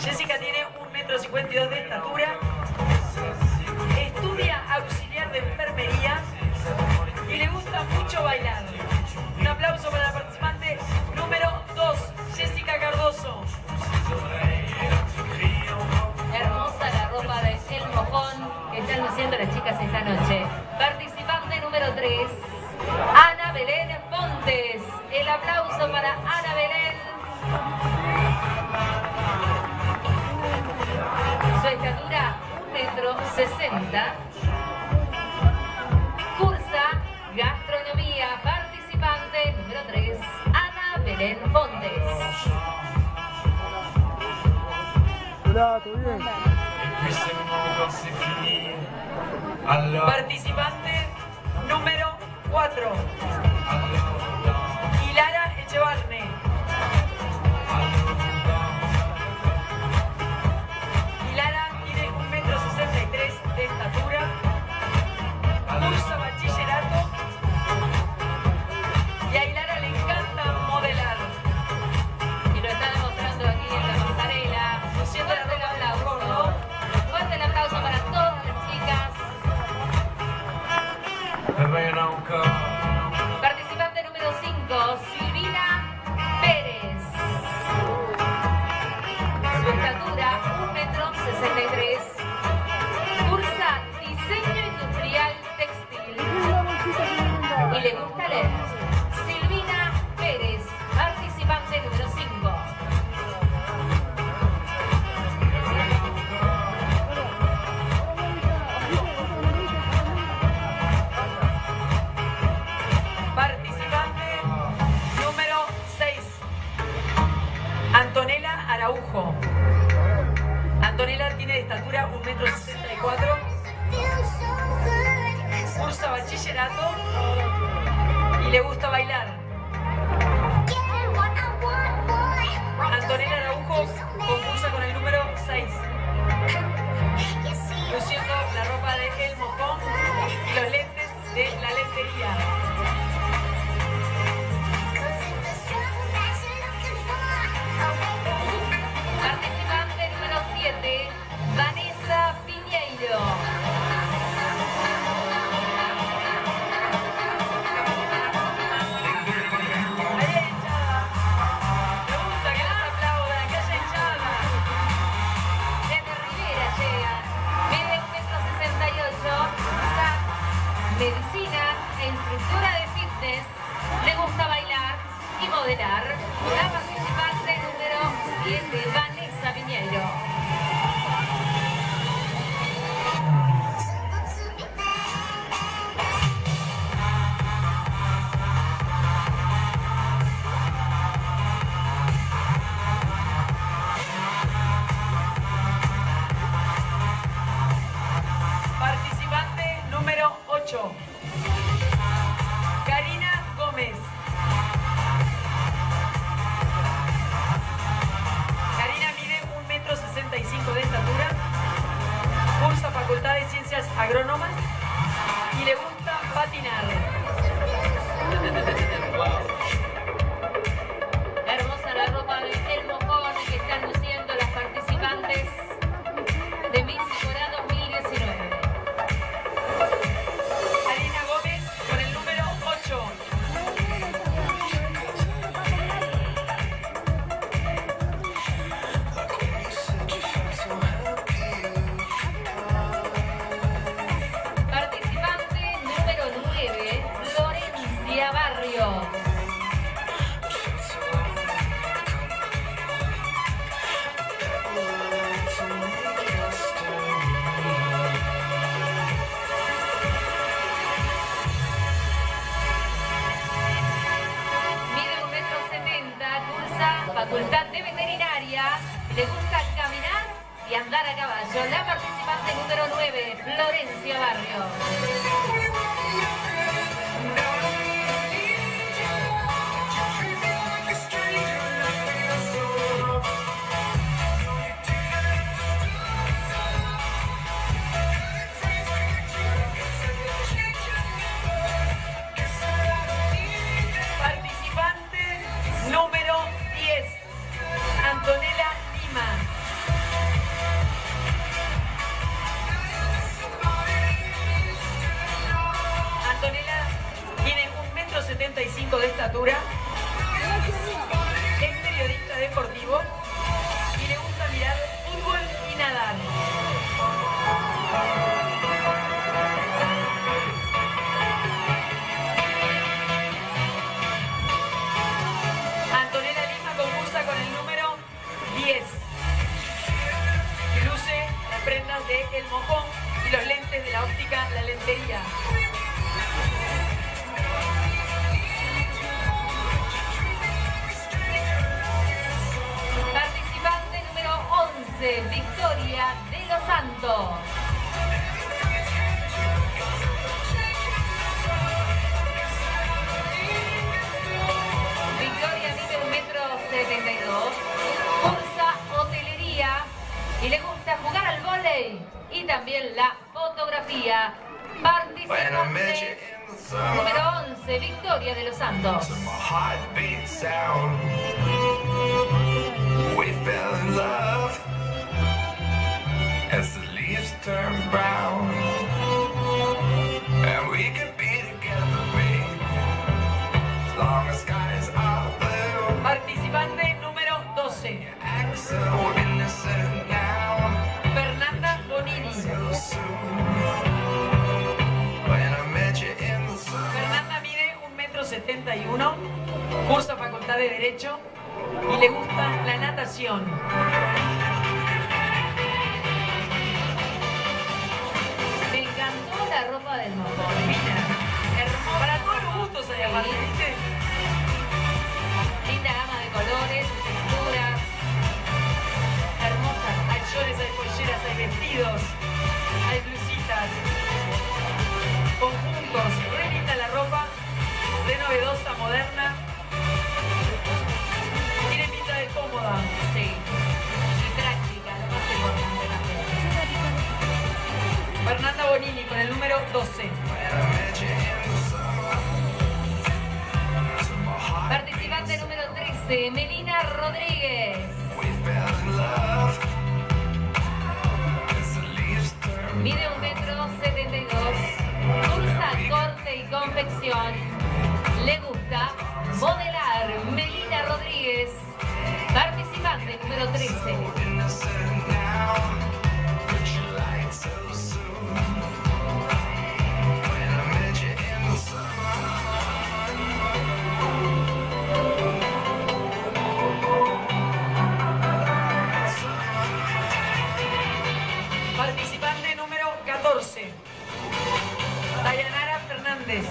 Jessica tiene un metro cincuenta de estatura. 60. Cursa Gastronomía Participante número 3, Ana Belén Fontes. Hola, bien? Participante número 4. andar a caballo, la participante número 9, Florencia Barrio. Participante número 11, Victoria de los Santos. Victoria de los Santos. sabe derecho y le gusta la natación. Me encantó la ropa del montón. Melina Rodríguez. Mide un metro 72. Cursa corte y confección. Le gusta modelar Melina Rodríguez, participante número 13. 14. Dayanara Fernández.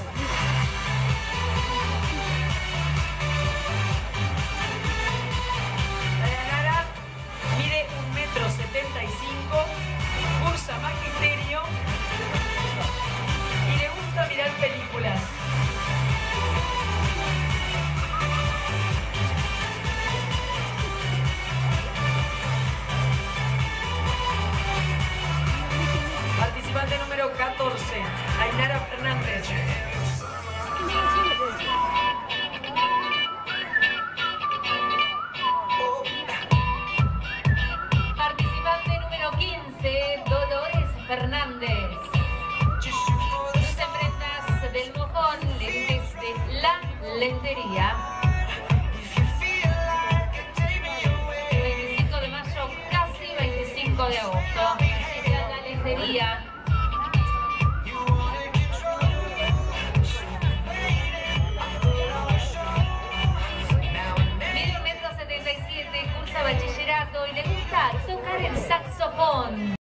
Lentería. 25 de mayo, casi 25 de agosto. La lentería. cursa bachillerato y le gusta tocar el saxofón.